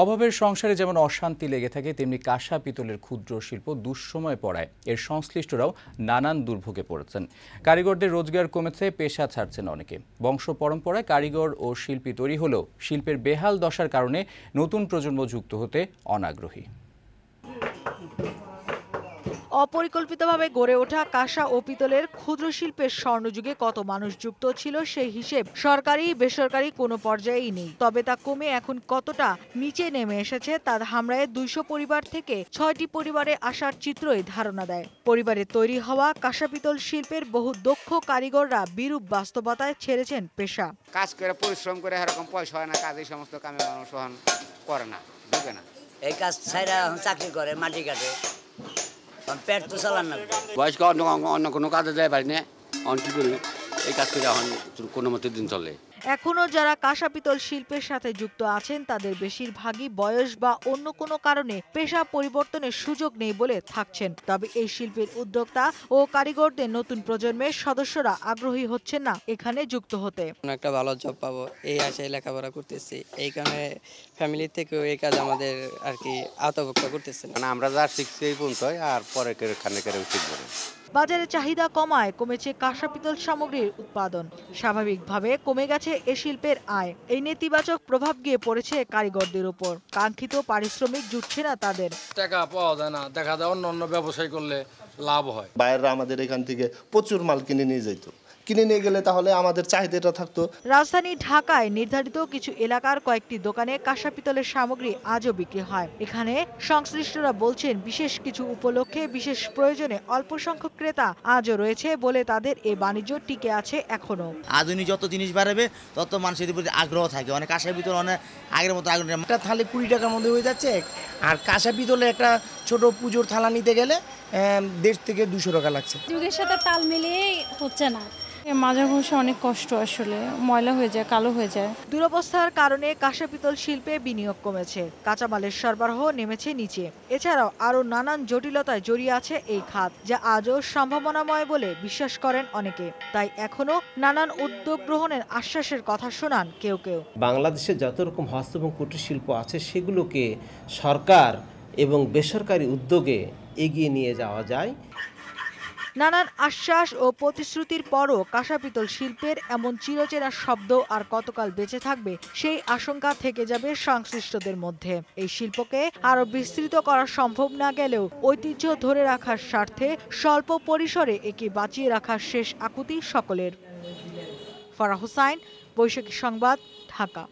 অভাবের সংসারে যেমন অশান্তি লেগে থাকে, তেমনি কাঁসা পিতলের ক্ষুদ্র শিল্প দুঃসময় পড়ায়। এর সংশ্লিষ্টরাও নানান দুর্ভোগে পড়েছেন। কারিগরদের রোজগার কমেছে, পেশা ছাড়ছেন অনেকে। বংশ পরম্পরায় কারিগর ও শিল্পী তৈরি হলেও শিল্পের বেহাল দশার কারণে নতুন প্রজন্ম যুক্ত হতে অনাগ্রহী। অপরিকল্পিতভাবে গড়ে ওঠা কাঁসা ও পিতলের ক্ষুদ্র শিল্পের স্বর্ণযুগে কত মানুষ যুক্ত ছিল সেই হিসেব সরকারি বেসরকারি কোনো পর্যায়েই নেই। তবে তা কমে এখন কতটা নিচে নেমে এসেছে তা হামরায় দুইশো পরিবার থেকে ছয়টি পরিবারে আসার চিত্রই ধারণা দেয়। পরিবারে তৈরি হওয়া কাঁসা পিতল শিল্পের বহু দক্ষ কারিগররা বিরূপ বাস্তবতায় ছেড়েছেন পেশা। কাজ করে পরিশ্রম করে এরকম পয়সা হয় না কাজ এই সমস্ত কামে মানুষ করে না ঢুকে না। এই কাজ ছাইরা চাকরি করে মাটি কাটে। পেট তো চালান না। বয়স্ক অন্য অন্য কোনো কাজে যায় পারি না। অন কি করি? এই কাজ করে এখন কোনো মতে দিন চলে। এখনও যারা কাঁসা পিতল শিল্পের সাথে যুক্ত আছেন তাদের বেশিরভাগই বয়স বা অন্য কোনো কারণে পেশা পরিবর্তনের সুযোগ নেই বলে থাকছেন। তবে এই শিল্পের উদ্যোক্তা ও কারিগরদের নতুন প্রজন্মের সদস্যরা আগ্রহী হচ্ছেন না এখানে যুক্ত হতে। একটা ভালো জব পাবো এই আশায় লেখাপড়া করতেছি। এই কারণে ফ্যামিলি থেকেও এই কাজ আমাদের আর কি আওতাভুক্ত করতেছে না। মানে আমরা যা শিখছি এই পর্যন্ত আর পরে কেউ খানে কেউ শিখব। না বাজারে চাহিদা কমায় কমেছে কাঁসা পিতল সামগ্রীর উৎপাদন। স্বাভাবিকভাবে কমে গেছে এ শিল্পের আয়। এই নেতিবাচক প্রভাব গিয়ে পড়েছে কারিগরদের উপর। কাঙ্ক্ষিত পারিশ্রমিক জুটছে না তাদের। টাকা পাওয়া যায় না। দেখা যায় অন্য অন্য ব্যবসায় করলে লাভ হয়। বাইরেরা আমাদের এখান থেকে প্রচুর মাল কিনে নিয়ে যেত কিনে নিয়ে গেলে তাহলে আমাদের চাহিদাটা থাকতো। রাজধানী ঢাকায় নির্ধারিত কিছু এলাকার কয়েকটি দোকানে কাঁসা পিতলের সামগ্রী আজও বিক্রি হয়। এখানে সংশ্লিষ্টরা বলছেন বিশেষ কিছু উপলক্ষে বিশেষ প্রয়োজনে অল্প সংখ্যক ক্রেতা আজও রয়েছে বলে তাদের এ বাণিজ্য টিকে আছে এখনও আধুনিক যত জিনিস বাড়বে তত মানুষের প্রতি আগ্রহ থাকে। অনেক আশার ভিতরে অনেক আগের মতো আগ্রহ একটা থালে কুড়ি টাকার মধ্যে হয়ে যাচ্ছে। আর কাঁসা পিতলে একটা ছোট পুজোর থালা নিতে গেলে দেড় থেকে দুশো টাকা লাগছে। যুগের সাথে তাল মিলিয়ে হচ্ছে না। মাজার ঘষে অনেক কষ্ট আসলে ময়লা হয়ে যায় কালো হয়ে যায়। দুরবস্থার কারণে কাঁসা পিতল শিল্পে বিনিয়োগ কমেছে কাঁচামালের সরবরাহ নেমেছে নিচে। এছাড়াও আরও নানান জটিলতায় জড়িয়ে আছে এই খাত যা আজও সম্ভাবনাময় বলে বিশ্বাস করেন অনেকে। তাই এখনও নানান উদ্যোগ গ্রহণের আশ্বাসের কথা শোনান কেউ কেউ। বাংলাদেশে যত রকম হস্ত এবং কুটির শিল্প আছে সেগুলোকে সরকার এবং বেসরকারি উদ্যোগে এগিয়ে নিয়ে যাওয়া যায়। নানান আশ্বাস ও প্রতিশ্রুতির পরও কাঁসা পিতল শিল্পের এমন চিরচেনা শব্দ আর কতকাল বেঁচে থাকবে সেই আশঙ্কা থেকে যাবে সংশ্লিষ্টদের মধ্যে। এই শিল্পকে আরও বিস্তৃত করা সম্ভব না গেলেও ঐতিহ্য ধরে রাখার স্বার্থে স্বল্প পরিসরে একে বাঁচিয়ে রাখার শেষ আকুতি সকলের। ফারা হুসাইন, বৈশাখী সংবাদ, ঢাকা।